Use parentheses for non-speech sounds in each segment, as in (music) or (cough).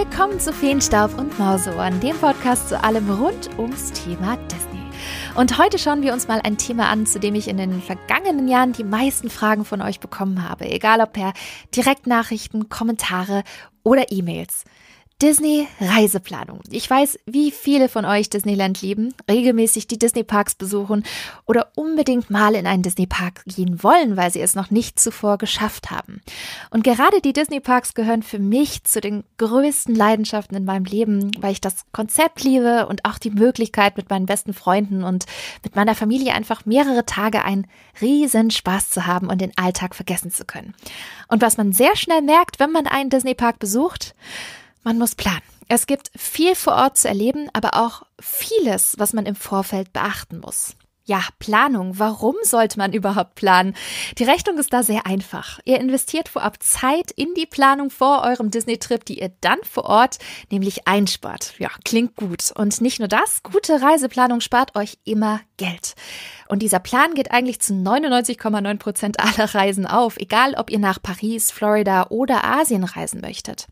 willkommen zu Feenstaub und Mauseohren, dem Podcast zu allem rund ums Thema Disney. Und heute schauen wir uns mal ein Thema an, zu dem ich in den vergangenen Jahren die meisten Fragen von euch bekommen habe, egal ob per Direktnachrichten, Kommentare oder E-Mails. Disney Reiseplanung. Ich weiß, wie viele von euch Disneyland lieben, regelmäßig die Disney Parks besuchen oder unbedingt mal in einen Disney Park gehen wollen, weil sie es noch nicht zuvor geschafft haben. Und gerade die Disney Parks gehören für mich zu den größten Leidenschaften in meinem Leben, weil ich das Konzept liebe und auch die Möglichkeit mit meinen besten Freunden und mit meiner Familie einfach mehrere Tage einen riesen Spaß zu haben und den Alltag vergessen zu können. Und was man sehr schnell merkt, wenn man einen Disney Park besucht, man muss planen. Es gibt viel vor Ort zu erleben, aber auch vieles, was man im Vorfeld beachten muss. Ja, Planung. Warum sollte man (laughs) überhaupt planen? Die Rechnung ist da sehr einfach. Ihr investiert vorab Zeit in die Planung vor eurem Disney-Trip, die ihr dann vor Ort nämlich einspart. Ja, klingt gut. Und nicht nur das, gute Reiseplanung spart euch immer Geld. Und dieser Plan geht eigentlich zu 99,9 Prozent aller Reisen auf, egal ob ihr nach Paris, Florida oder Asien reisen möchtet.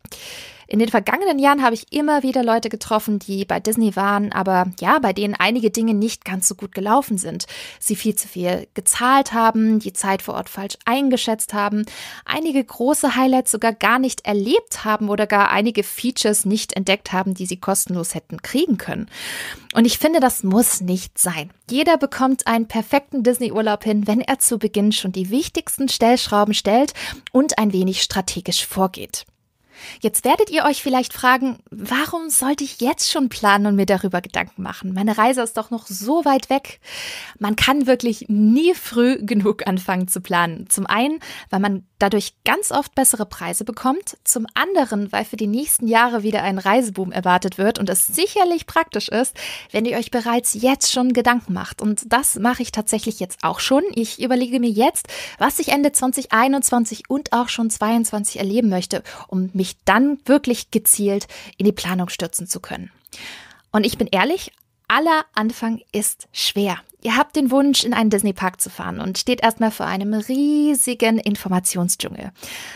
In den vergangenen Jahren habe ich immer wieder Leute getroffen, die bei Disney waren, aber ja, bei denen einige Dinge nicht ganz so gut gelaufen sind. Sie viel zu viel gezahlt haben, die Zeit vor Ort falsch eingeschätzt haben, einige große Highlights sogar gar nicht erlebt haben oder gar einige Features nicht entdeckt haben, die sie kostenlos hätten kriegen können. Und ich finde, das muss nicht sein. Jeder bekommt einen perfekten Disney-Urlaub hin, wenn er zu Beginn schon die wichtigsten Stellschrauben stellt und ein wenig strategisch vorgeht. Jetzt werdet ihr euch vielleicht fragen, warum sollte ich jetzt schon planen und mir darüber Gedanken machen? Meine Reise ist doch noch so weit weg. Man kann wirklich nie früh genug anfangen zu planen. Zum einen, weil man dadurch ganz oft bessere Preise bekommt. Zum anderen, weil für die nächsten Jahre wieder ein Reiseboom erwartet wird und es sicherlich praktisch ist, wenn ihr euch bereits jetzt schon Gedanken macht. Und das mache ich tatsächlich jetzt auch schon. Ich überlege mir jetzt, was ich Ende 2021 und auch schon 2022 erleben möchte, um mich dann wirklich gezielt in die Planung stürzen zu können. Und ich bin ehrlich, aller Anfang ist schwer. Ihr habt den Wunsch, in einen Disney-Park zu fahren und steht erstmal vor einem riesigen Informationsdschungel.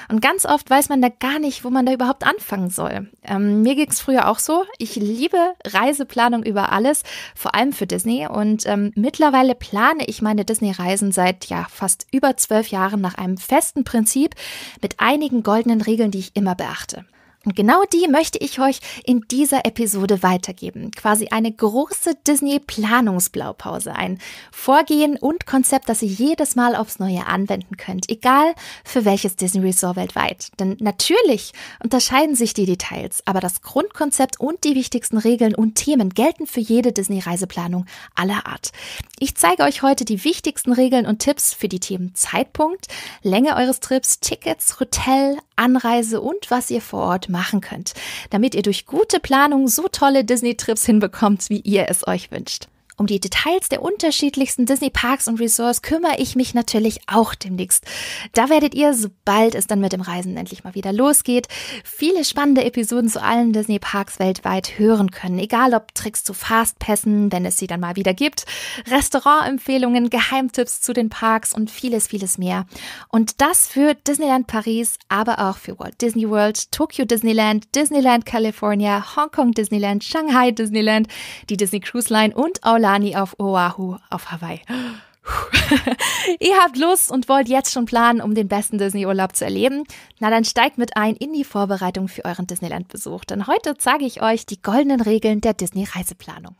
Und ganz oft weiß man da gar nicht, wo man da überhaupt anfangen soll. Ähm, mir ging es früher auch so. Ich liebe Reiseplanung über alles, vor allem für Disney. Und ähm, mittlerweile plane ich meine Disney-Reisen seit ja fast über zwölf Jahren nach einem festen Prinzip mit einigen goldenen Regeln, die ich immer beachte. Und genau die möchte ich euch in dieser Episode weitergeben. Quasi eine große Disney-Planungsblaupause. Ein Vorgehen und Konzept, das ihr jedes Mal aufs Neue anwenden könnt. Egal für welches Disney Resort weltweit. Denn natürlich unterscheiden sich die Details, aber das Grundkonzept und die wichtigsten Regeln und Themen gelten für jede Disney-Reiseplanung aller Art. Ich zeige euch heute die wichtigsten Regeln und Tipps für die Themen Zeitpunkt, Länge eures Trips, Tickets, Hotel, Anreise und was ihr vor Ort machen könnt, damit ihr durch gute Planung so tolle Disney-Trips hinbekommt, wie ihr es euch wünscht. Um die Details der unterschiedlichsten Disney-Parks und Resorts kümmere ich mich natürlich auch demnächst. Da werdet ihr, sobald es dann mit dem Reisen endlich mal wieder losgeht, viele spannende Episoden zu allen Disney-Parks weltweit hören können. Egal ob Tricks zu Fastpässen, wenn es sie dann mal wieder gibt, Restaurantempfehlungen, Geheimtipps zu den Parks und vieles, vieles mehr. Und das für Disneyland Paris, aber auch für Walt Disney World, Tokyo Disneyland, Disneyland California, Hongkong Disneyland, Shanghai Disneyland, die Disney Cruise Line und Aulani Aulani auf Oahu auf Hawaii. (laughs) Ihr habt Lust und wollt jetzt schon planen, um den besten Disney-Urlaub zu erleben? Na dann steigt mit ein in die Vorbereitung für euren Disneyland-Besuch. Denn heute zeige ich euch die goldenen Regeln der Disney-Reiseplanung.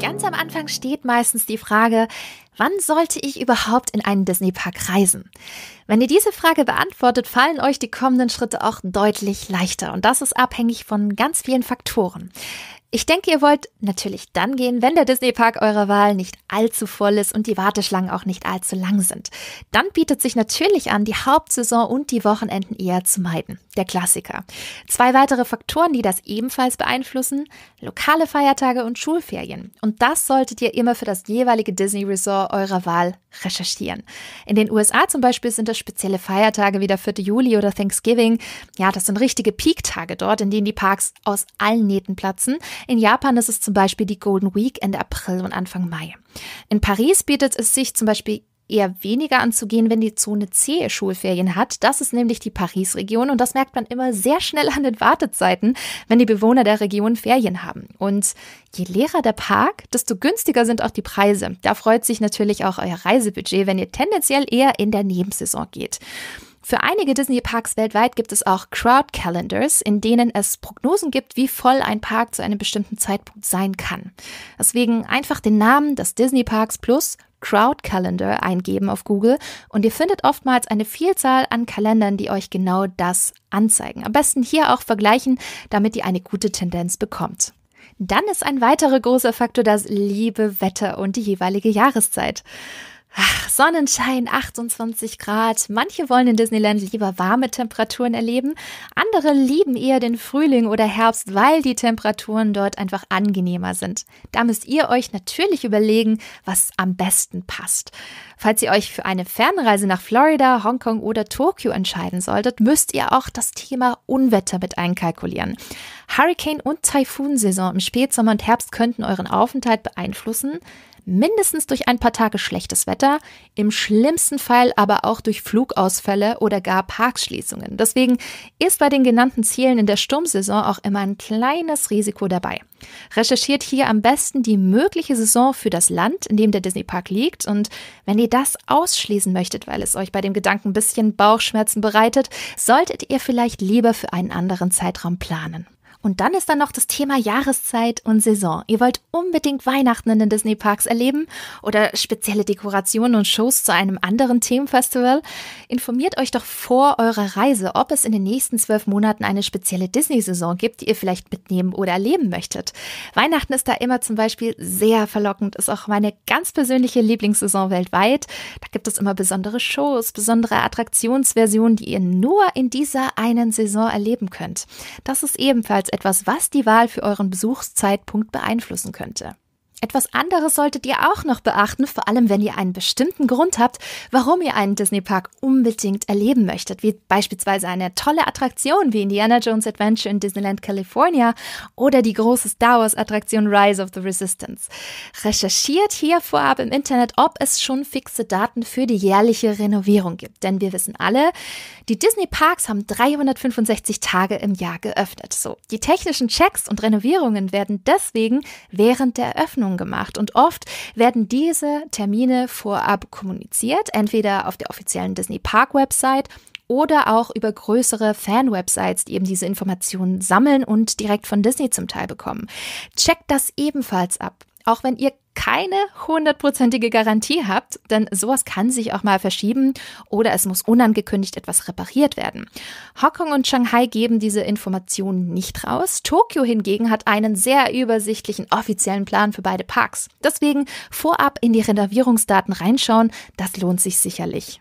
Ganz am Anfang steht meistens die Frage, wann sollte ich überhaupt in einen Disney-Park reisen? Wenn ihr diese Frage beantwortet, fallen euch die kommenden Schritte auch deutlich leichter. Und das ist abhängig von ganz vielen Faktoren. Ich denke, ihr wollt natürlich dann gehen, wenn der Disney-Park eurer Wahl nicht allzu voll ist und die Warteschlangen auch nicht allzu lang sind. Dann bietet sich natürlich an, die Hauptsaison und die Wochenenden eher zu meiden. Der Klassiker. Zwei weitere Faktoren, die das ebenfalls beeinflussen, lokale Feiertage und Schulferien. Und das solltet ihr immer für das jeweilige Disney-Resort eurer Wahl recherchieren. In den USA zum Beispiel sind das spezielle Feiertage wie der 4. Juli oder Thanksgiving. Ja, das sind richtige Peak-Tage dort, in denen die Parks aus allen Nähten platzen. In Japan ist es zum Beispiel die Golden Week Ende April und Anfang Mai. In Paris bietet es sich zum Beispiel eher weniger anzugehen, wenn die Zone C Schulferien hat. Das ist nämlich die Paris-Region und das merkt man immer sehr schnell an den Wartezeiten, wenn die Bewohner der Region Ferien haben. Und je leerer der Park, desto günstiger sind auch die Preise. Da freut sich natürlich auch euer Reisebudget, wenn ihr tendenziell eher in der Nebensaison geht. Für einige Disney-Parks weltweit gibt es auch Crowd Calendars, in denen es Prognosen gibt, wie voll ein Park zu einem bestimmten Zeitpunkt sein kann. Deswegen einfach den Namen des Disney-Parks plus Crowd Calendar eingeben auf Google und ihr findet oftmals eine Vielzahl an Kalendern, die euch genau das anzeigen. Am besten hier auch vergleichen, damit ihr eine gute Tendenz bekommt. Dann ist ein weiterer großer Faktor das liebe Wetter und die jeweilige Jahreszeit. Ach, Sonnenschein, 28 Grad. Manche wollen in Disneyland lieber warme Temperaturen erleben. Andere lieben eher den Frühling oder Herbst, weil die Temperaturen dort einfach angenehmer sind. Da müsst ihr euch natürlich überlegen, was am besten passt. Falls ihr euch für eine Fernreise nach Florida, Hongkong oder Tokio entscheiden solltet, müsst ihr auch das Thema Unwetter mit einkalkulieren. Hurricane- und Taifunsaison im Spätsommer und Herbst könnten euren Aufenthalt beeinflussen mindestens durch ein paar Tage schlechtes Wetter, im schlimmsten Fall aber auch durch Flugausfälle oder gar Parkschließungen. Deswegen ist bei den genannten Zielen in der Sturmsaison auch immer ein kleines Risiko dabei. Recherchiert hier am besten die mögliche Saison für das Land, in dem der Disney Park liegt und wenn ihr das ausschließen möchtet, weil es euch bei dem Gedanken ein bisschen Bauchschmerzen bereitet, solltet ihr vielleicht lieber für einen anderen Zeitraum planen. Und dann ist da noch das Thema Jahreszeit und Saison. Ihr wollt unbedingt Weihnachten in den Disney Parks erleben oder spezielle Dekorationen und Shows zu einem anderen Themenfestival? Informiert euch doch vor eurer Reise, ob es in den nächsten zwölf Monaten eine spezielle Disney-Saison gibt, die ihr vielleicht mitnehmen oder erleben möchtet. Weihnachten ist da immer zum Beispiel sehr verlockend, ist auch meine ganz persönliche Lieblingssaison weltweit. Da gibt es immer besondere Shows, besondere Attraktionsversionen, die ihr nur in dieser einen Saison erleben könnt. Das ist ebenfalls als etwas, was die Wahl für euren Besuchszeitpunkt beeinflussen könnte. Etwas anderes solltet ihr auch noch beachten, vor allem wenn ihr einen bestimmten Grund habt, warum ihr einen Disney-Park unbedingt erleben möchtet, wie beispielsweise eine tolle Attraktion wie Indiana Jones Adventure in Disneyland California oder die große Star Wars-Attraktion Rise of the Resistance. Recherchiert hier vorab im Internet, ob es schon fixe Daten für die jährliche Renovierung gibt, denn wir wissen alle, die Disney-Parks haben 365 Tage im Jahr geöffnet. So, die technischen Checks und Renovierungen werden deswegen während der Eröffnung Planung gemacht und oft werden diese Termine vorab kommuniziert, entweder auf der offiziellen Disney Park Website oder auch über größere Fan-Websites, die eben diese Informationen sammeln und direkt von Disney zum Teil bekommen. Checkt das ebenfalls ab. Auch wenn ihr keine hundertprozentige Garantie habt, denn sowas kann sich auch mal verschieben oder es muss unangekündigt etwas repariert werden. Hongkong und Shanghai geben diese Informationen nicht raus. Tokio hingegen hat einen sehr übersichtlichen offiziellen Plan für beide Parks. Deswegen vorab in die Renovierungsdaten reinschauen, das lohnt sich sicherlich.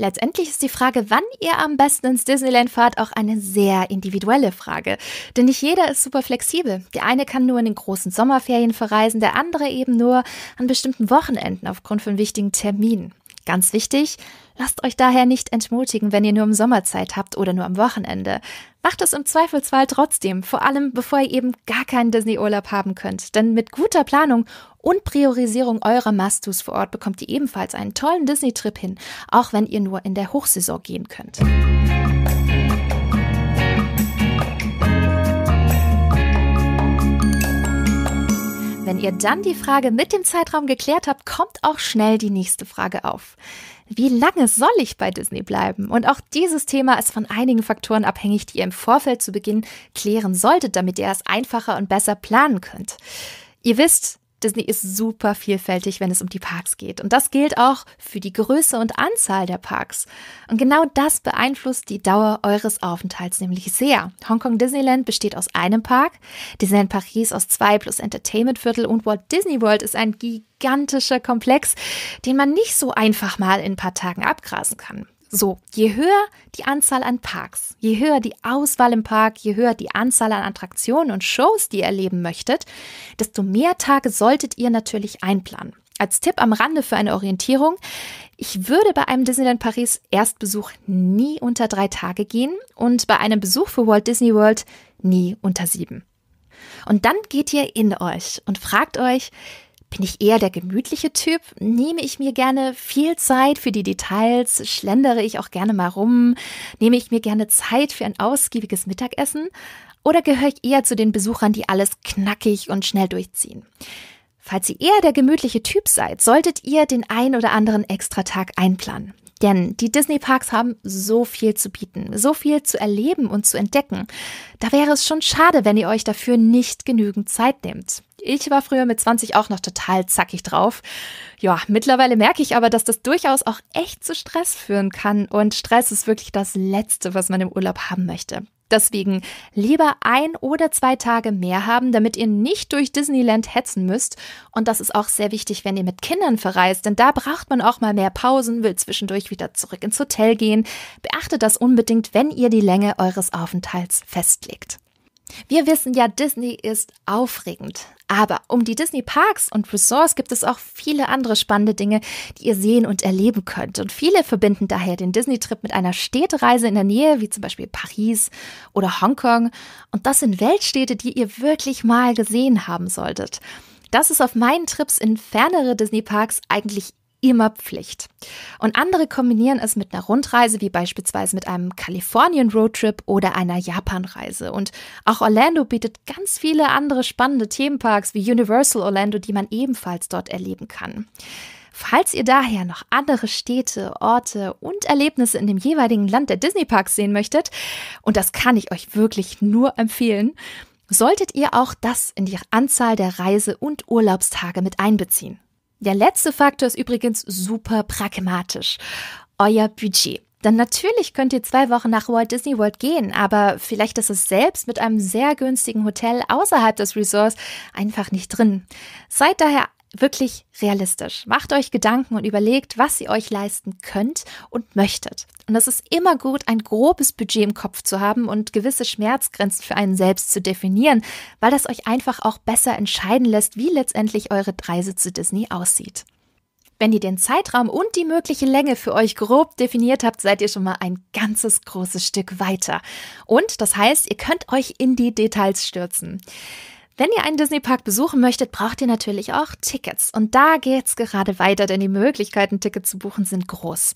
Letztendlich ist die Frage, wann ihr am besten ins Disneyland fahrt, auch eine sehr individuelle Frage. Denn nicht jeder ist super flexibel. Der eine kann nur in den großen Sommerferien verreisen, der andere eben nur an bestimmten Wochenenden aufgrund von wichtigen Terminen. Ganz wichtig, lasst euch daher nicht entmutigen, wenn ihr nur im Sommerzeit habt oder nur am Wochenende. Macht es im Zweifelsfall trotzdem, vor allem bevor ihr eben gar keinen Disney-Urlaub haben könnt. Denn mit guter Planung und Priorisierung eurer Mastus vor Ort bekommt ihr ebenfalls einen tollen Disney-Trip hin, auch wenn ihr nur in der Hochsaison gehen könnt. Wenn ihr dann die Frage mit dem Zeitraum geklärt habt, kommt auch schnell die nächste Frage auf. Wie lange soll ich bei Disney bleiben? Und auch dieses Thema ist von einigen Faktoren abhängig, die ihr im Vorfeld zu Beginn klären solltet, damit ihr es einfacher und besser planen könnt. Ihr wisst, Disney ist super vielfältig, wenn es um die Parks geht. Und das gilt auch für die Größe und Anzahl der Parks. Und genau das beeinflusst die Dauer eures Aufenthalts nämlich sehr. Hongkong Disneyland besteht aus einem Park, Disneyland Paris aus zwei plus Entertainmentviertel und Walt Disney World ist ein gigantischer Komplex, den man nicht so einfach mal in ein paar Tagen abgrasen kann. So, je höher die Anzahl an Parks, je höher die Auswahl im Park, je höher die Anzahl an Attraktionen und Shows, die ihr erleben möchtet, desto mehr Tage solltet ihr natürlich einplanen. Als Tipp am Rande für eine Orientierung, ich würde bei einem Disneyland Paris Erstbesuch nie unter drei Tage gehen und bei einem Besuch für Walt Disney World nie unter sieben. Und dann geht ihr in euch und fragt euch, Bin ich eher der gemütliche Typ? Nehme ich mir gerne viel Zeit für die Details? Schlendere ich auch gerne mal rum? Nehme ich mir gerne Zeit für ein ausgiebiges Mittagessen? Oder gehöre ich eher zu den Besuchern, die alles knackig und schnell durchziehen? Falls ihr eher der gemütliche Typ seid, solltet ihr den ein oder anderen Extratag einplanen. Denn die Disney-Parks haben so viel zu bieten, so viel zu erleben und zu entdecken. Da wäre es schon schade, wenn ihr euch dafür nicht genügend Zeit nehmt. Ich war früher mit 20 auch noch total zackig drauf. Ja, mittlerweile merke ich aber, dass das durchaus auch echt zu Stress führen kann. Und Stress ist wirklich das Letzte, was man im Urlaub haben möchte. Deswegen lieber ein oder zwei Tage mehr haben, damit ihr nicht durch Disneyland hetzen müsst. Und das ist auch sehr wichtig, wenn ihr mit Kindern verreist, denn da braucht man auch mal mehr Pausen, will zwischendurch wieder zurück ins Hotel gehen. Beachtet das unbedingt, wenn ihr die Länge eures Aufenthalts festlegt. Wir wissen ja, Disney ist aufregend. Aber um die Disney Parks und Resorts gibt es auch viele andere spannende Dinge, die ihr sehen und erleben könnt. Und viele verbinden daher den Disney-Trip mit einer Städtereise in der Nähe, wie zum Beispiel Paris oder Hongkong. Und das sind Weltstädte, die ihr wirklich mal gesehen haben solltet. Das ist auf meinen Trips in fernere Disney Parks eigentlich immer Pflicht. Und andere kombinieren es mit einer Rundreise, wie beispielsweise mit einem Kalifornien-Roadtrip oder einer Japan-Reise. Und auch Orlando bietet ganz viele andere spannende Themenparks wie Universal Orlando, die man ebenfalls dort erleben kann. Falls ihr daher noch andere Städte, Orte und Erlebnisse in dem jeweiligen Land der Disney-Parks sehen möchtet, und das kann ich euch wirklich nur empfehlen, solltet ihr auch das in die Anzahl der Reise- und Urlaubstage mit einbeziehen. Der letzte Faktor ist übrigens super pragmatisch. Euer Budget. Denn natürlich könnt ihr zwei Wochen nach Walt Disney World gehen, aber vielleicht ist es selbst mit einem sehr günstigen Hotel außerhalb des Resorts einfach nicht drin. Seid daher wirklich realistisch. Macht euch Gedanken und überlegt, was ihr euch leisten könnt und möchtet. Und es ist immer gut, ein grobes Budget im Kopf zu haben und gewisse Schmerzgrenzen für einen selbst zu definieren, weil das euch einfach auch besser entscheiden lässt, wie letztendlich eure Reise zu Disney aussieht. Wenn ihr den Zeitraum und die mögliche Länge für euch grob definiert habt, seid ihr schon mal ein ganzes großes Stück weiter. Und das heißt, ihr könnt euch in die Details stürzen. Wenn ihr einen Disney-Park besuchen möchtet, braucht ihr natürlich auch Tickets. Und da geht's gerade weiter, denn die Möglichkeiten, Tickets zu buchen, sind groß.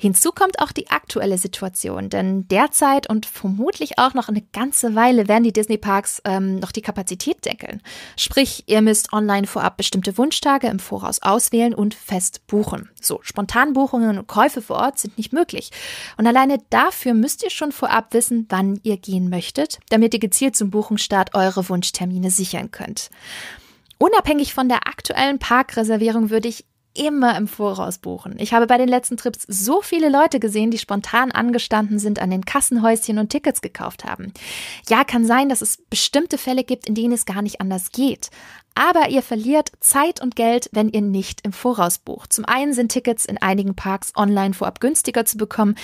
Hinzu kommt auch die aktuelle Situation, denn derzeit und vermutlich auch noch eine ganze Weile werden die Disney-Parks ähm, noch die Kapazität deckeln. Sprich, ihr müsst online vorab bestimmte Wunschtage im Voraus auswählen und fest buchen. So, Spontanbuchungen und Käufe vor Ort sind nicht möglich. Und alleine dafür müsst ihr schon vorab wissen, wann ihr gehen möchtet, damit ihr gezielt zum Buchungsstart eure Wunschtermine sichern könnt. Unabhängig von der aktuellen Parkreservierung würde ich immer im Voraus buchen. Ich habe bei den letzten Trips so viele Leute gesehen, die spontan angestanden sind an den Kassenhäuschen und Tickets gekauft haben. Ja, kann sein, dass es bestimmte Fälle gibt, in denen es gar nicht anders geht. Aber ihr verliert Zeit und Geld, wenn ihr nicht im Voraus bucht. Zum einen sind Tickets in einigen Parks online vorab günstiger zu bekommen.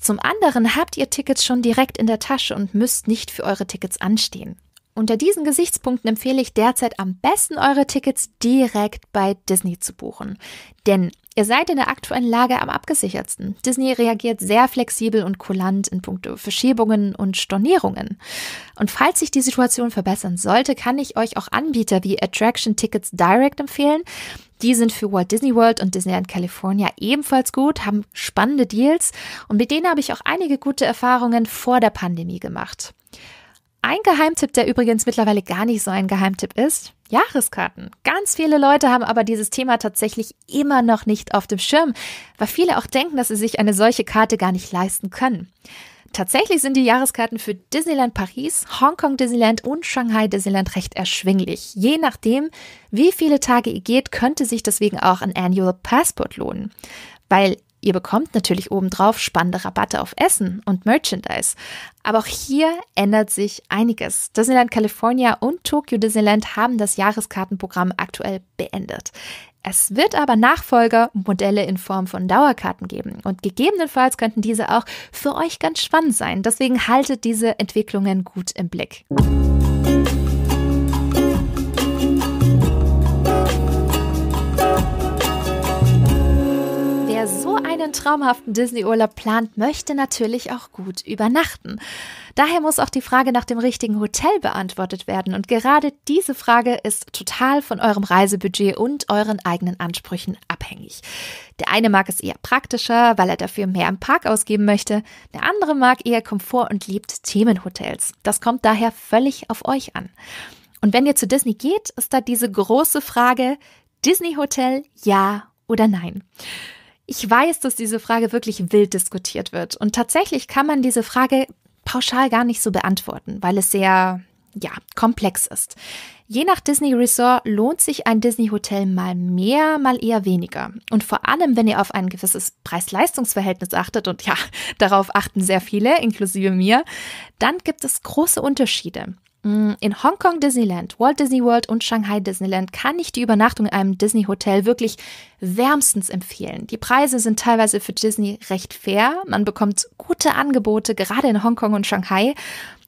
Zum anderen habt ihr Tickets schon direkt in der Tasche und müsst nicht für eure Tickets anstehen. Unter diesen Gesichtspunkten empfehle ich derzeit am besten eure Tickets direkt bei Disney zu buchen. Denn ihr seid in der aktuellen Lage am abgesichertsten. Disney reagiert sehr flexibel und kulant in puncto Verschiebungen und Stornierungen. Und falls sich die Situation verbessern sollte, kann ich euch auch Anbieter wie Attraction Tickets Direct empfehlen. Die sind für Walt Disney World und Disneyland California ebenfalls gut, haben spannende Deals und mit denen habe ich auch einige gute Erfahrungen vor der Pandemie gemacht. Ein Geheimtipp, der übrigens mittlerweile gar nicht so ein Geheimtipp ist, Jahreskarten. Ganz viele Leute haben aber dieses Thema tatsächlich immer noch nicht auf dem Schirm, weil viele auch denken, dass sie sich eine solche Karte gar nicht leisten können. Tatsächlich sind die Jahreskarten für Disneyland Paris, Hongkong Disneyland und Shanghai Disneyland recht erschwinglich. Je nachdem, wie viele Tage ihr geht, könnte sich deswegen auch ein Annual Passport lohnen. Weil Ihr bekommt natürlich obendrauf spannende Rabatte auf Essen und Merchandise. Aber auch hier ändert sich einiges. Disneyland California und Tokyo Disneyland haben das Jahreskartenprogramm aktuell beendet. Es wird aber Nachfolgermodelle in Form von Dauerkarten geben und gegebenenfalls könnten diese auch für euch ganz spannend sein. Deswegen haltet diese Entwicklungen gut im Blick. So einen traumhaften Disney-Urlaub plant, möchte natürlich auch gut übernachten. Daher muss auch die Frage nach dem richtigen Hotel beantwortet werden. Und gerade diese Frage ist total von eurem Reisebudget und euren eigenen Ansprüchen abhängig. Der eine mag es eher praktischer, weil er dafür mehr im Park ausgeben möchte. Der andere mag eher Komfort und liebt Themenhotels. Das kommt daher völlig auf euch an. Und wenn ihr zu Disney geht, ist da diese große Frage, Disney Hotel, ja oder nein? Ich weiß, dass diese Frage wirklich wild diskutiert wird. Und tatsächlich kann man diese Frage pauschal gar nicht so beantworten, weil es sehr, ja, komplex ist. Je nach Disney Resort lohnt sich ein Disney Hotel mal mehr, mal eher weniger. Und vor allem, wenn ihr auf ein gewisses Preis-Leistungs-Verhältnis achtet, und ja, (laughs) darauf achten sehr viele, inklusive mir, dann gibt es große Unterschiede. Mm, in Hongkong Disneyland, Walt Disney World und Shanghai Disneyland kann ich die Übernachtung in einem Disney Hotel wirklich wärmstens empfehlen. Die Preise sind teilweise für Disney recht fair. Man bekommt gute Angebote, gerade in Hongkong und Shanghai.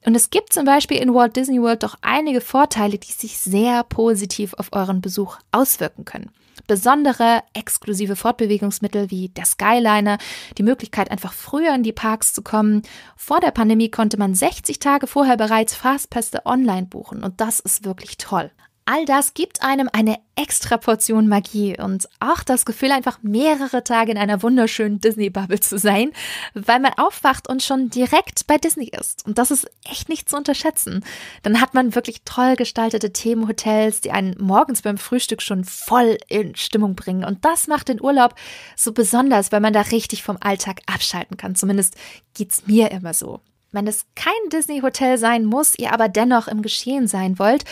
Und es gibt zum Beispiel in Walt Disney World doch einige Vorteile, die sich sehr positiv auf euren Besuch auswirken können besondere exklusive Fortbewegungsmittel wie der Skyliner, die Möglichkeit einfach früher in die Parks zu kommen. Vor der Pandemie konnte man 60 Tage vorher bereits Fastpässe online buchen und das ist wirklich toll. All das gibt einem eine extra Portion Magie und auch das Gefühl, einfach mehrere Tage in einer wunderschönen Disney-Bubble zu sein, weil man aufwacht und schon direkt bei Disney ist. Und das ist echt nicht zu unterschätzen. Dann hat man wirklich toll gestaltete Themenhotels, die einen morgens beim Frühstück schon voll in Stimmung bringen. Und das macht den Urlaub so besonders, weil man da richtig vom Alltag abschalten kann. Zumindest geht's mir immer so. Wenn es kein Disney-Hotel sein muss, ihr aber dennoch im Geschehen sein wollt,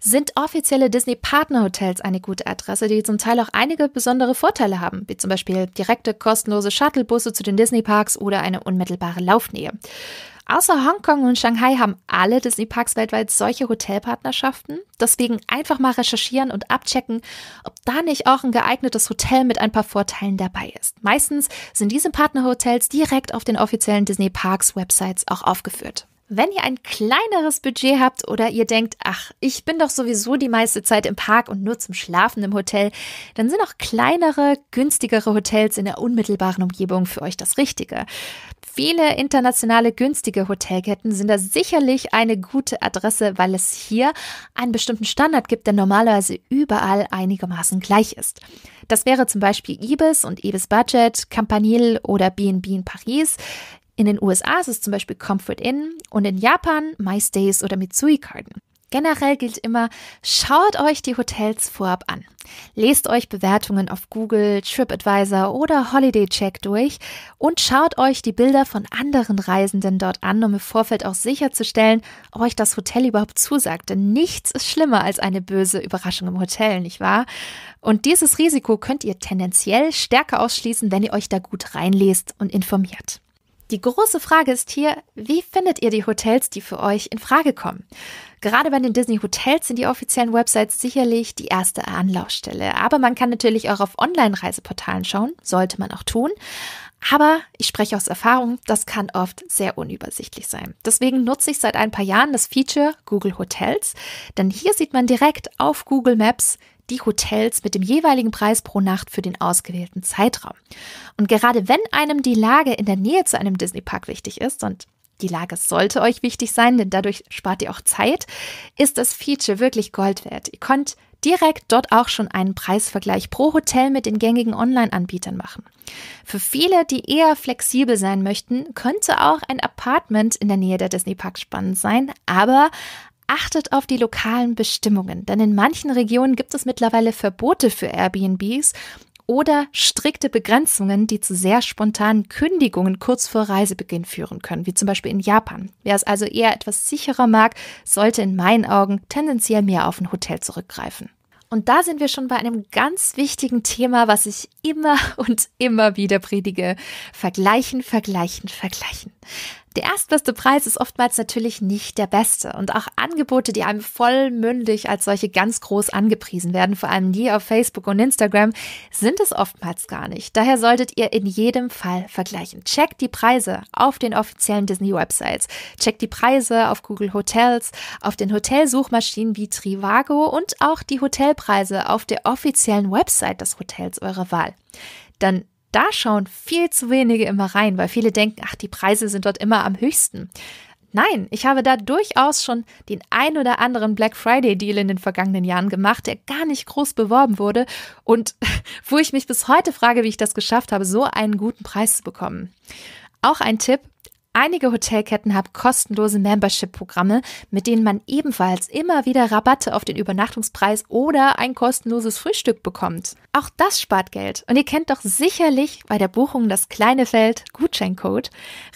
sind offizielle Disney-Partner-Hotels eine gute Adresse, die zum Teil auch einige besondere Vorteile haben, wie zum Beispiel direkte kostenlose Shuttlebusse zu den Disney-Parks oder eine unmittelbare Laufnähe. Außer Hongkong und Shanghai haben alle Disney-Parks weltweit solche Hotelpartnerschaften. Deswegen einfach mal recherchieren und abchecken, ob da nicht auch ein geeignetes Hotel mit ein paar Vorteilen dabei ist. Meistens sind diese Partnerhotels direkt auf den offiziellen Disney-Parks-Websites auch aufgeführt. Wenn ihr ein kleineres Budget habt oder ihr denkt, ach, ich bin doch sowieso die meiste Zeit im Park und nur zum Schlafen im Hotel, dann sind auch kleinere, günstigere Hotels in der unmittelbaren Umgebung für euch das Richtige. Viele internationale günstige Hotelketten sind da sicherlich eine gute Adresse, weil es hier einen bestimmten Standard gibt, der normalerweise überall einigermaßen gleich ist. Das wäre zum Beispiel Ibis und Ibis Budget, Campanile oder B&B in Paris. In den USA ist es zum Beispiel Comfort Inn und in Japan MyStays oder Mitsui Garden. Generell gilt immer, schaut euch die Hotels vorab an. Lest euch Bewertungen auf Google, TripAdvisor oder Holiday Check durch und schaut euch die Bilder von anderen Reisenden dort an, um im Vorfeld auch sicherzustellen, ob euch das Hotel überhaupt zusagt. Denn nichts ist schlimmer als eine böse Überraschung im Hotel, nicht wahr? Und dieses Risiko könnt ihr tendenziell stärker ausschließen, wenn ihr euch da gut reinlest und informiert. Die große Frage ist hier, wie findet ihr die Hotels, die für euch in Frage kommen? Gerade bei den Disney Hotels sind die offiziellen Websites sicherlich die erste Anlaufstelle. Aber man kann natürlich auch auf Online-Reiseportalen schauen, sollte man auch tun. Aber ich spreche aus Erfahrung, das kann oft sehr unübersichtlich sein. Deswegen nutze ich seit ein paar Jahren das Feature Google Hotels, denn hier sieht man direkt auf Google Maps die Hotels mit dem jeweiligen Preis pro Nacht für den ausgewählten Zeitraum. Und gerade wenn einem die Lage in der Nähe zu einem Disney-Park wichtig ist, und die Lage sollte euch wichtig sein, denn dadurch spart ihr auch Zeit, ist das Feature wirklich Gold wert. Ihr könnt direkt dort auch schon einen Preisvergleich pro Hotel mit den gängigen Online-Anbietern machen. Für viele, die eher flexibel sein möchten, könnte auch ein Apartment in der Nähe der Disney Parks spannend sein, aber Achtet auf die lokalen Bestimmungen, denn in manchen Regionen gibt es mittlerweile Verbote für Airbnbs oder strikte Begrenzungen, die zu sehr spontanen Kündigungen kurz vor Reisebeginn führen können, wie zum Beispiel in Japan. Wer es also eher etwas sicherer mag, sollte in meinen Augen tendenziell mehr auf ein Hotel zurückgreifen. Und da sind wir schon bei einem ganz wichtigen Thema, was ich immer (laughs) und immer wieder predige. Vergleichen, vergleichen, vergleichen. Der erstbeste Preis ist oftmals natürlich nicht der beste und auch Angebote, die einem vollmündig als solche ganz groß angepriesen werden, vor allem die auf Facebook und Instagram, sind es oftmals gar nicht. Daher solltet ihr in jedem Fall vergleichen. Checkt die Preise auf den offiziellen Disney-Websites. Checkt die Preise auf Google Hotels, auf den Hotelsuchmaschinen wie Trivago und auch die Hotelpreise auf der offiziellen Website des Hotels eurer Wahl. Dann da schauen viel zu wenige immer rein, weil viele denken, ach, die Preise sind dort immer am höchsten. Nein, ich habe da durchaus schon den ein oder anderen Black Friday Deal in den vergangenen Jahren gemacht, der gar nicht groß beworben wurde und (laughs) wo ich mich bis heute frage, wie ich das geschafft habe, so einen guten Preis zu bekommen. Auch ein Tipp, Einige Hotelketten haben kostenlose Membership-Programme, mit denen man ebenfalls immer wieder Rabatte auf den Übernachtungspreis oder ein kostenloses Frühstück bekommt. Auch das spart Geld. Und ihr kennt doch sicherlich bei der Buchung das kleine Feld Gutscheincode.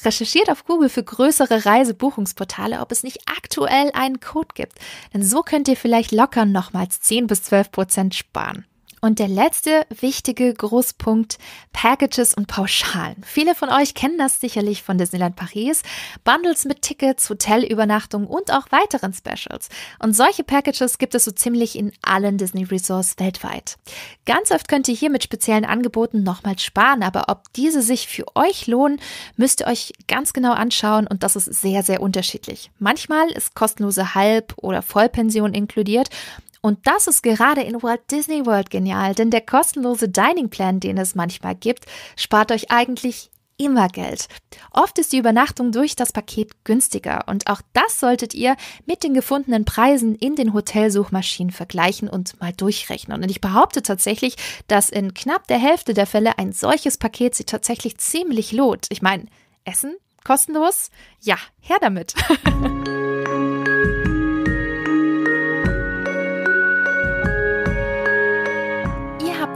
Recherchiert auf Google für größere Reisebuchungsportale, ob es nicht aktuell einen Code gibt. Denn so könnt ihr vielleicht locker nochmals 10 bis 12 Prozent sparen. Und der letzte wichtige Großpunkt, Packages und Pauschalen. Viele von euch kennen das sicherlich von Disneyland Paris. Bundles mit Tickets, Hotelübernachtung und auch weiteren Specials. Und solche Packages gibt es so ziemlich in allen Disney Resorts weltweit. Ganz oft könnt ihr hier mit speziellen Angeboten nochmals sparen, aber ob diese sich für euch lohnen, müsst ihr euch ganz genau anschauen und das ist sehr, sehr unterschiedlich. Manchmal ist kostenlose Halb- oder Vollpension inkludiert und das ist gerade in Walt Disney World genial, denn der kostenlose Dining Plan, den es manchmal gibt, spart euch eigentlich immer Geld. Oft ist die Übernachtung durch das Paket günstiger und auch das solltet ihr mit den gefundenen Preisen in den Hotelsuchmaschinen vergleichen und mal durchrechnen. Und ich behaupte tatsächlich, dass in knapp der Hälfte der Fälle ein solches Paket sich tatsächlich ziemlich lohnt. Ich meine, Essen kostenlos? Ja, her damit. (laughs)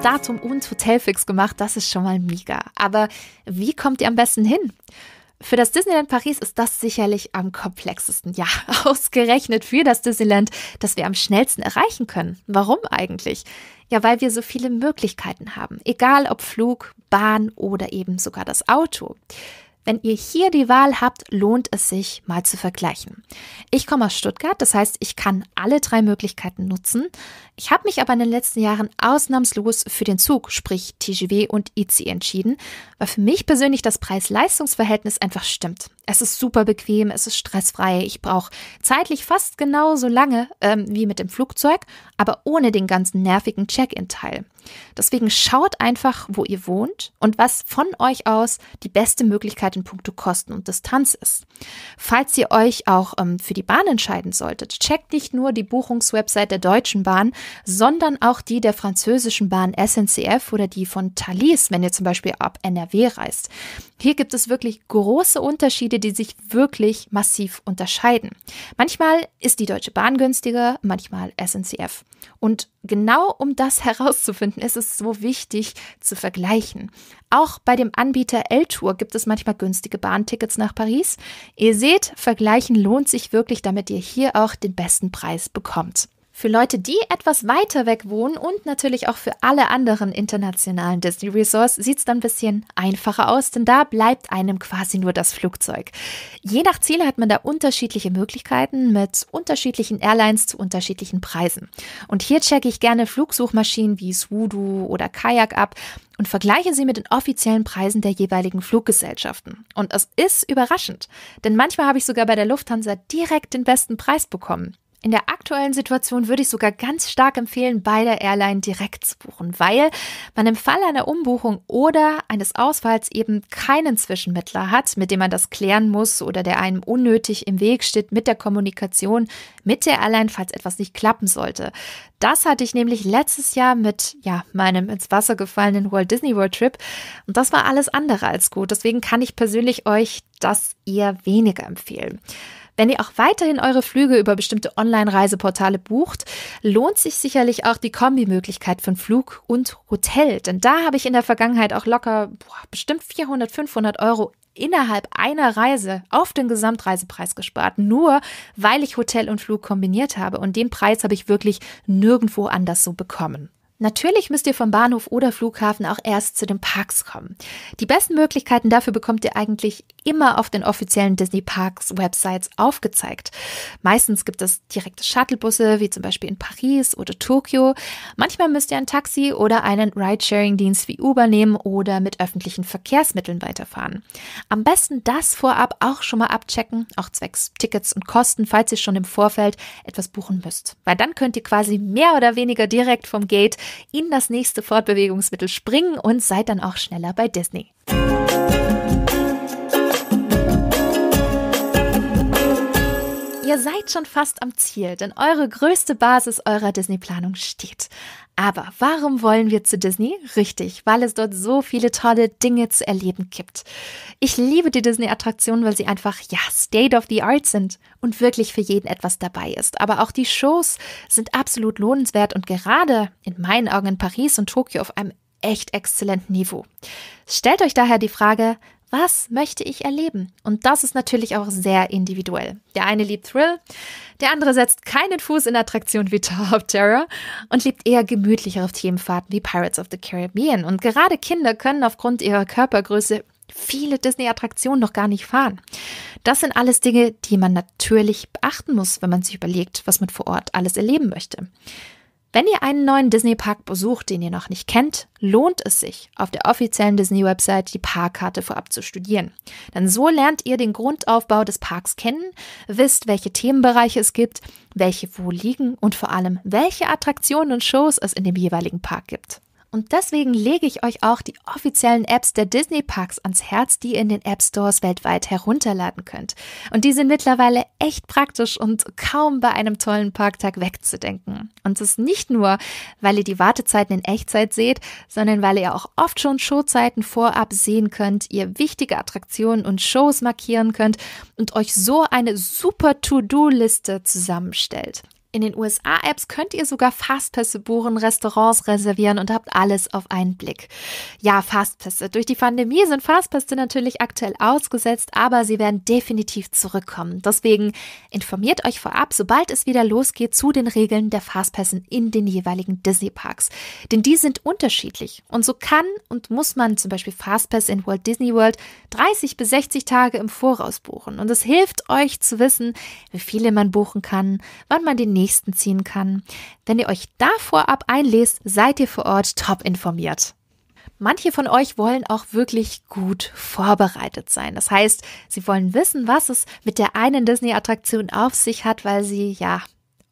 Datum und Hotelfix gemacht, das ist schon mal mega. Aber wie kommt ihr am besten hin? Für das Disneyland Paris ist das sicherlich am komplexesten. Ja, (laughs) ausgerechnet für das Disneyland, das wir am schnellsten erreichen können. Warum eigentlich? Ja, weil wir so viele Möglichkeiten haben. Egal ob Flug, Bahn oder eben sogar das Auto. Wenn ihr hier die Wahl habt, lohnt es sich mal zu vergleichen. Ich komme aus Stuttgart, das heißt, ich kann alle drei Möglichkeiten nutzen. Ich habe mich aber in den letzten Jahren ausnahmslos für den Zug, sprich TGW und IC entschieden, weil für mich persönlich das Preis-Leistungs-Verhältnis einfach stimmt. Es ist super bequem, es ist stressfrei. Ich brauche zeitlich fast genauso lange ähm, wie mit dem Flugzeug, aber ohne den ganzen nervigen Check-in-Teil. Deswegen schaut einfach, wo ihr wohnt und was von euch aus die beste Möglichkeit in puncto Kosten und Distanz ist. Falls ihr euch auch ähm, für die Bahn entscheiden solltet, checkt nicht nur die Buchungswebsite der Deutschen Bahn, sondern auch die der französischen Bahn SNCF oder die von Thalys, wenn ihr zum Beispiel ab NRW reist. Hier gibt es wirklich große Unterschiede, die sich wirklich massiv unterscheiden. Manchmal ist die Deutsche Bahn günstiger, manchmal SNCF. Und genau um das (laughs) herauszufinden, ist es so wichtig zu vergleichen. Auch bei dem Anbieter L-Tour gibt es manchmal günstige Bahntickets nach Paris. Ihr seht, vergleichen lohnt sich wirklich, damit ihr hier auch den besten Preis bekommt. Für Leute, die etwas weiter weg wohnen und natürlich auch für alle anderen internationalen Disney Resorts sieht es dann ein bisschen einfacher aus, denn da bleibt einem quasi nur das Flugzeug. Je nach Ziel hat man da unterschiedliche Möglichkeiten mit unterschiedlichen Airlines zu unterschiedlichen Preisen. Und hier checke ich gerne Flugsuchmaschinen wie Swoodoo oder Kayak ab und vergleiche sie mit den offiziellen Preisen der jeweiligen Fluggesellschaften. Und es ist überraschend, denn manchmal habe ich sogar bei der Lufthansa direkt den besten Preis bekommen. In der aktuellen Situation würde ich sogar ganz stark empfehlen, bei der Airline direkt zu buchen, weil man im Fall einer Umbuchung oder eines Ausfalls eben keinen Zwischenmittler hat, mit dem man das klären muss oder der einem unnötig im Weg steht mit der Kommunikation mit der Airline, falls etwas nicht klappen sollte. Das hatte ich nämlich letztes Jahr mit ja, meinem ins Wasser gefallenen Walt Disney World Trip und das war alles andere als gut. Deswegen kann ich persönlich euch das eher weniger empfehlen. Wenn ihr auch weiterhin eure Flüge über bestimmte Online-Reiseportale bucht, lohnt sich sicherlich auch die Kombimöglichkeit von Flug und Hotel. Denn da habe ich in der Vergangenheit auch locker boah, bestimmt 400, 500 Euro innerhalb einer Reise auf den Gesamtreisepreis gespart, nur weil ich Hotel und Flug kombiniert habe. Und den Preis habe ich wirklich nirgendwo anders so bekommen. Natürlich müsst ihr vom Bahnhof oder Flughafen auch erst zu den Parks kommen. Die besten Möglichkeiten dafür bekommt ihr eigentlich immer auf den offiziellen Disney Parks Websites aufgezeigt. Meistens gibt es direkte Shuttlebusse, wie zum Beispiel in Paris oder Tokio. Manchmal müsst ihr ein Taxi oder einen Ridesharing-Dienst wie Uber nehmen oder mit öffentlichen Verkehrsmitteln weiterfahren. Am besten das vorab auch schon mal abchecken, auch zwecks Tickets und Kosten, falls ihr schon im Vorfeld etwas buchen müsst. Weil dann könnt ihr quasi mehr oder weniger direkt vom Gate in das nächste Fortbewegungsmittel springen und seid dann auch schneller bei Disney. Ihr seid schon fast am Ziel, denn eure größte Basis eurer Disney-Planung steht. Aber warum wollen wir zu Disney? Richtig, weil es dort so viele tolle Dinge zu erleben gibt. Ich liebe die Disney-Attraktionen, weil sie einfach, ja, State of the Art sind und wirklich für jeden etwas dabei ist. Aber auch die Shows sind absolut lohnenswert und gerade in meinen Augen in Paris und Tokio auf einem echt exzellenten Niveau. Stellt euch daher die Frage, was möchte ich erleben? Und das ist natürlich auch sehr individuell. Der eine liebt Thrill, der andere setzt keinen Fuß in Attraktionen wie Tower of Terror und liebt eher gemütlichere Themenfahrten wie Pirates of the Caribbean. Und gerade Kinder können aufgrund ihrer Körpergröße viele Disney-Attraktionen noch gar nicht fahren. Das sind alles Dinge, die man natürlich beachten muss, wenn man sich überlegt, was man vor Ort alles erleben möchte. Wenn ihr einen neuen Disney-Park besucht, den ihr noch nicht kennt, lohnt es sich, auf der offiziellen Disney-Website die Parkkarte vorab zu studieren. Denn so lernt ihr den Grundaufbau des Parks kennen, wisst, welche Themenbereiche es gibt, welche wo liegen und vor allem, welche Attraktionen und Shows es in dem jeweiligen Park gibt. Und deswegen lege ich euch auch die offiziellen Apps der Disney Parks ans Herz, die ihr in den App Stores weltweit herunterladen könnt. Und die sind mittlerweile echt praktisch und kaum bei einem tollen Parktag wegzudenken. Und ist nicht nur, weil ihr die Wartezeiten in Echtzeit seht, sondern weil ihr auch oft schon Showzeiten vorab sehen könnt, ihr wichtige Attraktionen und Shows markieren könnt und euch so eine super To-Do-Liste zusammenstellt. In den USA-Apps könnt ihr sogar Fastpässe buchen, Restaurants reservieren und habt alles auf einen Blick. Ja, Fastpässe. Durch die Pandemie sind Fastpässe natürlich aktuell ausgesetzt, aber sie werden definitiv zurückkommen. Deswegen informiert euch vorab, sobald es wieder losgeht, zu den Regeln der Fastpässen in den jeweiligen Disney-Parks. Denn die sind unterschiedlich. Und so kann und muss man zum Beispiel Fastpass in Walt Disney World 30 bis 60 Tage im Voraus buchen. Und es hilft euch zu wissen, wie viele man buchen kann, wann man den nächsten ziehen kann. Wenn ihr euch da vorab einlest, seid ihr vor Ort top informiert. Manche von euch wollen auch wirklich gut vorbereitet sein. Das heißt, sie wollen wissen, was es mit der einen Disney-Attraktion auf sich hat, weil sie ja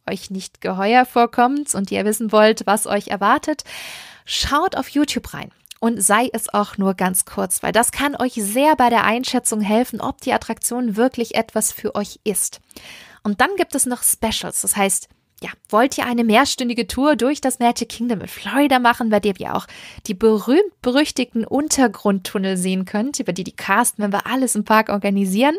euch nicht geheuer vorkommt und ihr wissen wollt, was euch erwartet. Schaut auf YouTube rein und sei es auch nur ganz kurz, weil das kann euch sehr bei der Einschätzung helfen, ob die Attraktion wirklich etwas für euch ist. Und dann gibt es noch Specials. Das heißt, ja, wollt ihr eine mehrstündige Tour durch das Magic Kingdom in Florida machen, bei der ihr auch die berühmt-berüchtigten Untergrundtunnel sehen könnt, über die die Cast-Member alles im Park organisieren?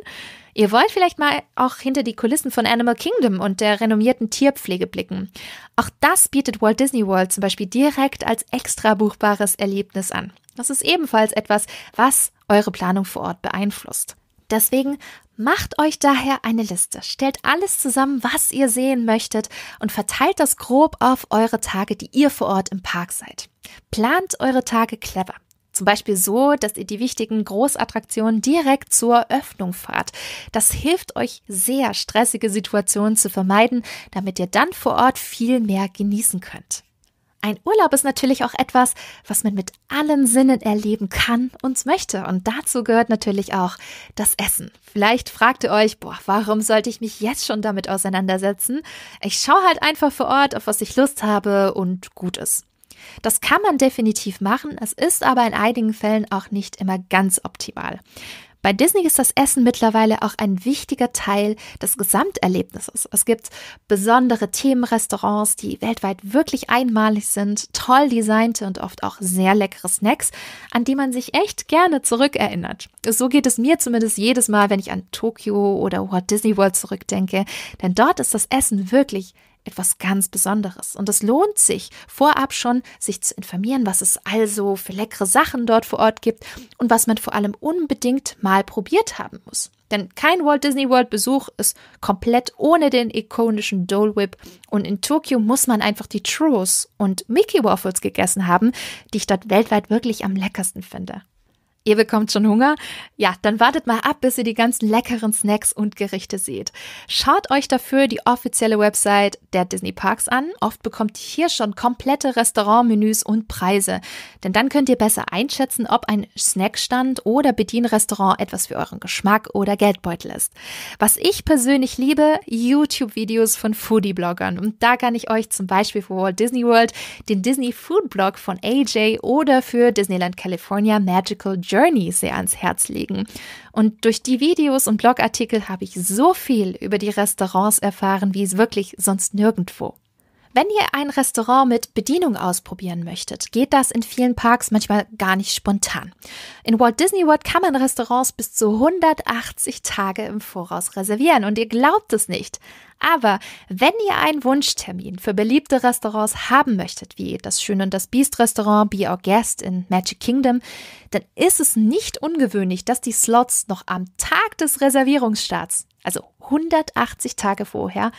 Ihr wollt vielleicht mal auch hinter die Kulissen von Animal Kingdom und der renommierten Tierpflege blicken. Auch das bietet Walt Disney World zum Beispiel direkt als extra buchbares Erlebnis an. Das ist ebenfalls etwas, was eure Planung vor Ort beeinflusst. Deswegen Macht euch daher eine Liste, stellt alles zusammen, was ihr sehen möchtet und verteilt das grob auf eure Tage, die ihr vor Ort im Park seid. Plant eure Tage clever. Zum Beispiel so, dass ihr die wichtigen Großattraktionen direkt zur Öffnung fahrt. Das hilft euch sehr, stressige Situationen zu vermeiden, damit ihr dann vor Ort viel mehr genießen könnt. Ein Urlaub ist natürlich auch etwas, was man mit allen Sinnen erleben kann und möchte. Und dazu gehört natürlich auch das Essen. Vielleicht fragt ihr euch, boah, warum sollte ich mich jetzt schon damit auseinandersetzen? Ich schaue halt einfach vor Ort, auf was ich Lust habe und gut ist. Das kann man definitiv machen, es ist aber in einigen Fällen auch nicht immer ganz optimal. Bei Disney ist das Essen mittlerweile auch ein wichtiger Teil des Gesamterlebnisses. Es gibt besondere Themenrestaurants, die weltweit wirklich einmalig sind, toll designte und oft auch sehr leckere Snacks, an die man sich echt gerne zurückerinnert. So geht es mir zumindest jedes Mal, wenn ich an Tokio oder Walt Disney World zurückdenke, denn dort ist das Essen wirklich etwas ganz Besonderes. Und es lohnt sich, vorab schon sich zu informieren, was es also für leckere Sachen dort vor Ort gibt und was man vor allem unbedingt mal probiert haben muss. Denn kein Walt Disney World Besuch ist komplett ohne den ikonischen Dole Whip und in Tokio muss man einfach die Churros und Mickey Waffles gegessen haben, die ich dort weltweit wirklich am leckersten finde. Ihr bekommt schon Hunger? Ja, dann wartet mal ab, bis ihr die ganzen leckeren Snacks und Gerichte seht. Schaut euch dafür die offizielle Website der Disney Parks an. Oft bekommt ihr hier schon komplette Restaurantmenüs und Preise. Denn dann könnt ihr besser einschätzen, ob ein Snackstand oder Bedienrestaurant etwas für euren Geschmack oder Geldbeutel ist. Was ich persönlich liebe, YouTube-Videos von Foodie-Bloggern. Und da kann ich euch zum Beispiel für Walt Disney World den Disney Food Blog von AJ oder für Disneyland California Magical Journey sehr ans Herz legen. Und durch die Videos und Blogartikel habe ich so viel über die Restaurants erfahren, wie es wirklich sonst nirgendwo. Wenn ihr ein Restaurant mit Bedienung ausprobieren möchtet, geht das in vielen Parks manchmal gar nicht spontan. In Walt Disney World kann man Restaurants bis zu 180 Tage im Voraus reservieren und ihr glaubt es nicht. Aber wenn ihr einen Wunschtermin für beliebte Restaurants haben möchtet, wie das Schön und das Beast Restaurant Be Our Guest in Magic Kingdom, dann ist es nicht ungewöhnlich, dass die Slots noch am Tag des Reservierungsstarts, also 180 Tage vorher,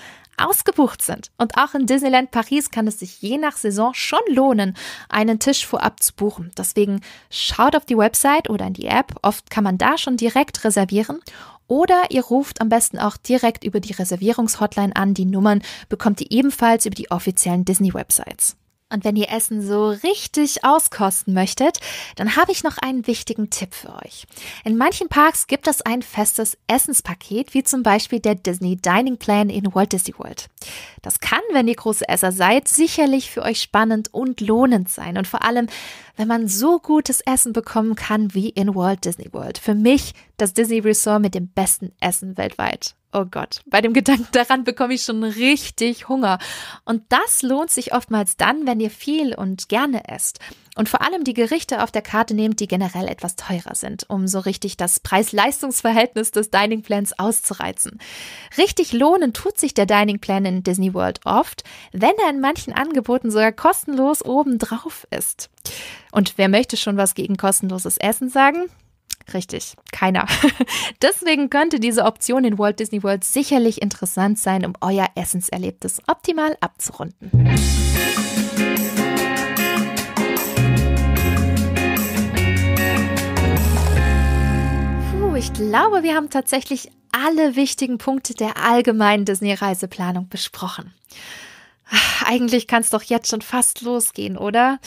ausgebucht sind. Und auch in Disneyland Paris kann es sich je nach Saison schon lohnen, einen Tisch vorab zu buchen. Deswegen schaut auf die Website oder in die App. Oft kann man da schon direkt reservieren. Oder ihr ruft am besten auch direkt über die Reservierungshotline an. Die Nummern bekommt ihr ebenfalls über die offiziellen Disney-Websites. Und wenn ihr Essen so richtig auskosten möchtet, dann habe ich noch einen wichtigen Tipp für euch. In manchen Parks gibt es ein festes Essenspaket, wie zum Beispiel der Disney Dining Plan in Walt Disney World. Das kann, wenn ihr große Esser seid, sicherlich für euch spannend und lohnend sein. Und vor allem, wenn man so gutes Essen bekommen kann wie in Walt Disney World. Für mich das Disney Resort mit dem besten Essen weltweit. Oh Gott, bei dem Gedanken (laughs) daran bekomme ich schon richtig Hunger. Und das lohnt sich oftmals dann, wenn ihr viel und gerne esst. Und vor allem die Gerichte auf der Karte nehmt, die generell etwas teurer sind, um so richtig das Preis-Leistungs-Verhältnis des Dining Plans auszureizen. Richtig lohnen tut sich der Dining Plan in Disney World oft, wenn er in manchen Angeboten sogar kostenlos obendrauf ist. Und wer möchte schon was gegen kostenloses Essen sagen? Richtig, keiner. (laughs) Deswegen könnte diese Option in Walt Disney World sicherlich interessant sein, um euer Essenserlebnis optimal abzurunden. Puh, ich glaube, wir haben tatsächlich alle wichtigen Punkte der allgemeinen Disney-Reiseplanung besprochen. Eigentlich kann es doch jetzt schon fast losgehen, oder?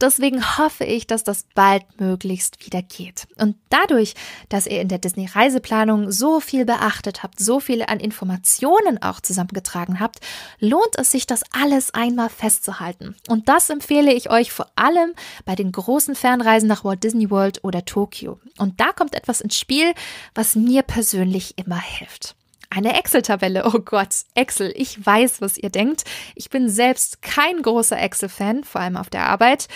Deswegen hoffe ich, dass das bald möglichst wieder geht. Und dadurch, dass ihr in der Disney-Reiseplanung so viel beachtet habt, so viel an Informationen auch zusammengetragen habt, lohnt es sich, das alles einmal festzuhalten. Und das empfehle ich euch vor allem bei den großen Fernreisen nach Walt Disney World oder Tokio. Und da kommt etwas ins Spiel, was mir persönlich immer hilft. Eine Excel-Tabelle. Oh Gott, Excel. Ich weiß, was ihr denkt. Ich bin selbst kein großer Excel-Fan, vor allem auf der Arbeit.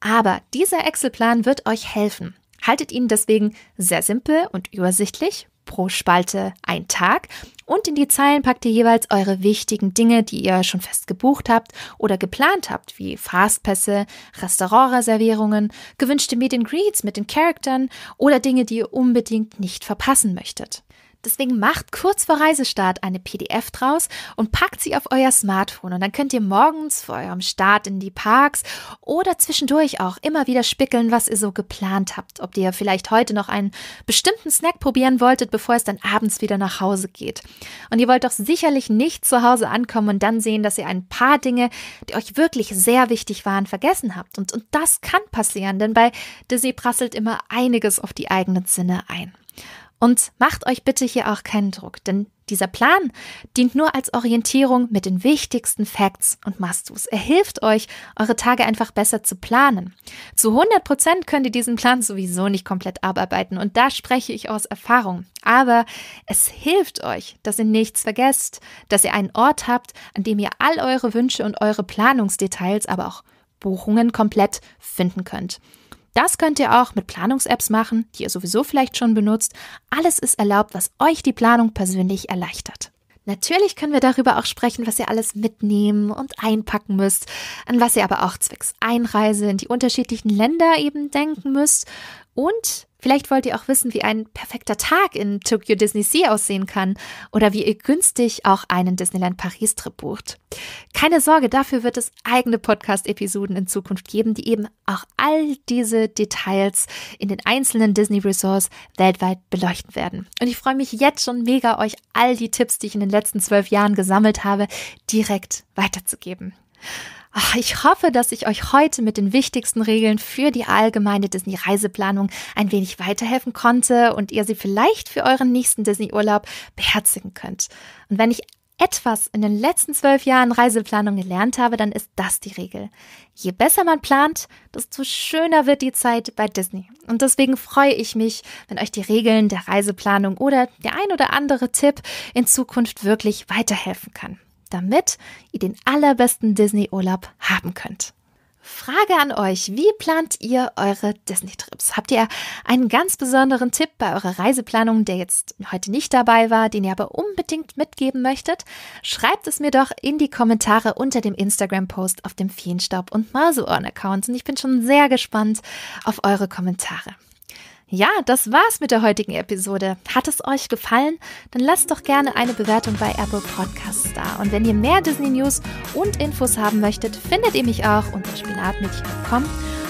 Aber dieser Excel-Plan wird euch helfen. Haltet ihn deswegen sehr simpel und übersichtlich. Pro Spalte ein Tag und in die Zeilen packt ihr jeweils eure wichtigen Dinge, die ihr schon fest gebucht habt oder geplant habt, wie Fastpässe, Restaurantreservierungen, gewünschte Meet and Greets mit den Charaktern oder Dinge, die ihr unbedingt nicht verpassen möchtet. Deswegen macht kurz vor Reisestart eine PDF draus und packt sie auf euer Smartphone. Und dann könnt ihr morgens vor eurem Start in die Parks oder zwischendurch auch immer wieder spickeln, was ihr so geplant habt. Ob ihr vielleicht heute noch einen bestimmten Snack probieren wolltet, bevor es dann abends wieder nach Hause geht. Und ihr wollt doch sicherlich nicht zu Hause ankommen und dann sehen, dass ihr ein paar Dinge, die euch wirklich sehr wichtig waren, vergessen habt. Und, und das kann passieren, denn bei Disney prasselt immer einiges auf die eigenen Sinne ein. Und macht euch bitte hier auch keinen Druck, denn dieser Plan dient nur als Orientierung mit den wichtigsten Facts und Must-Dos. Er hilft euch, eure Tage einfach besser zu planen. Zu 100 Prozent könnt ihr diesen Plan sowieso nicht komplett abarbeiten und da spreche ich aus Erfahrung. Aber es hilft euch, dass ihr nichts vergesst, dass ihr einen Ort habt, an dem ihr all eure Wünsche und eure Planungsdetails, aber auch Buchungen komplett finden könnt. Das könnt ihr auch mit Planungs-Apps machen, die ihr sowieso vielleicht schon benutzt. Alles ist erlaubt, was euch die Planung persönlich erleichtert. Natürlich können wir darüber auch sprechen, was ihr alles mitnehmen und einpacken müsst, an was ihr aber auch zwecks Einreise in die unterschiedlichen Länder eben denken müsst und Vielleicht wollt ihr auch wissen, wie ein perfekter Tag in Tokyo Disney Sea aussehen kann oder wie ihr günstig auch einen Disneyland Paris Trip bucht. Keine Sorge, dafür wird es eigene Podcast-Episoden in Zukunft geben, die eben auch all diese Details in den einzelnen Disney Resorts weltweit beleuchten werden. Und ich freue mich jetzt schon mega, euch all die Tipps, die ich in den letzten zwölf Jahren gesammelt habe, direkt weiterzugeben. Ich hoffe, dass ich euch heute mit den wichtigsten Regeln für die allgemeine Disney-Reiseplanung ein wenig weiterhelfen konnte und ihr sie vielleicht für euren nächsten Disney-Urlaub beherzigen könnt. Und wenn ich etwas in den letzten zwölf Jahren Reiseplanung gelernt habe, dann ist das die Regel. Je besser man plant, desto schöner wird die Zeit bei Disney. Und deswegen freue ich mich, wenn euch die Regeln der Reiseplanung oder der ein oder andere Tipp in Zukunft wirklich weiterhelfen kann damit ihr den allerbesten Disney-Urlaub haben könnt. Frage an euch, wie plant ihr eure Disney-Trips? Habt ihr einen ganz besonderen Tipp bei eurer Reiseplanung, der jetzt heute nicht dabei war, den ihr aber unbedingt mitgeben möchtet? Schreibt es mir doch in die Kommentare unter dem Instagram-Post auf dem Feenstaub und Mauseohren-Account und ich bin schon sehr gespannt auf eure Kommentare. Ja, das war's mit der heutigen Episode. Hat es euch gefallen? Dann lasst doch gerne eine Bewertung bei Apple Podcasts da. Und wenn ihr mehr Disney News und Infos haben möchtet, findet ihr mich auch unter spinatmädchen.com,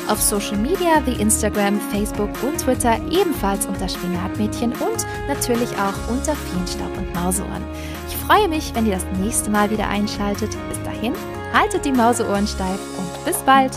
auf Social Media wie Instagram, Facebook und Twitter ebenfalls unter Spinatmädchen und natürlich auch unter Feenstaub und Mauseohren. Ich freue mich, wenn ihr das nächste Mal wieder einschaltet. Bis dahin, haltet die Mauseohren steif und bis bald!